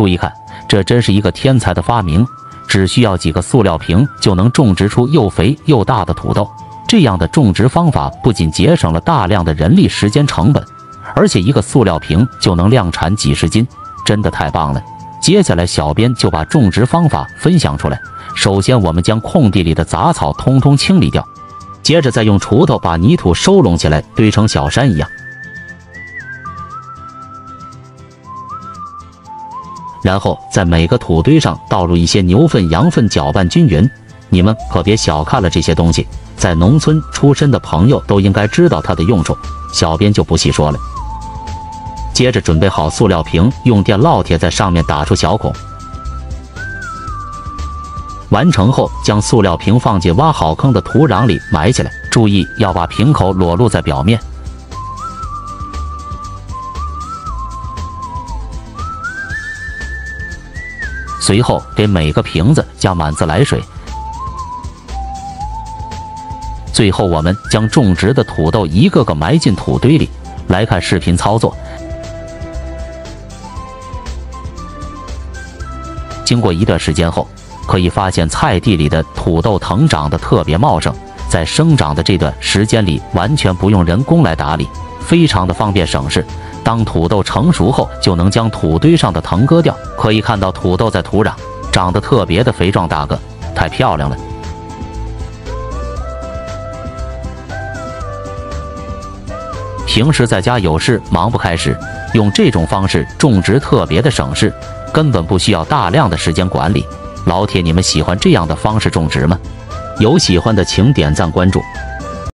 注意看，这真是一个天才的发明，只需要几个塑料瓶就能种植出又肥又大的土豆。这样的种植方法不仅节省了大量的人力、时间成本，而且一个塑料瓶就能量产几十斤，真的太棒了。接下来，小编就把种植方法分享出来。首先，我们将空地里的杂草通通清理掉，接着再用锄头把泥土收拢起来，堆成小山一样。然后在每个土堆上倒入一些牛粪、羊粪，搅拌均匀。你们可别小看了这些东西，在农村出身的朋友都应该知道它的用处，小编就不细说了。接着准备好塑料瓶，用电烙铁在上面打出小孔。完成后，将塑料瓶放进挖好坑的土壤里埋起来，注意要把瓶口裸露在表面。随后给每个瓶子加满自来水。最后，我们将种植的土豆一个个埋进土堆里。来看视频操作。经过一段时间后，可以发现菜地里的土豆藤长得特别茂盛，在生长的这段时间里，完全不用人工来打理，非常的方便省事。当土豆成熟后，就能将土堆上的藤割掉。可以看到土豆在土壤长得特别的肥壮大个，太漂亮了。平时在家有事忙不开时，用这种方式种植特别的省事。根本不需要大量的时间管理，老铁，你们喜欢这样的方式种植吗？有喜欢的请点赞关注。